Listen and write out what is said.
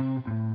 Mm-hmm.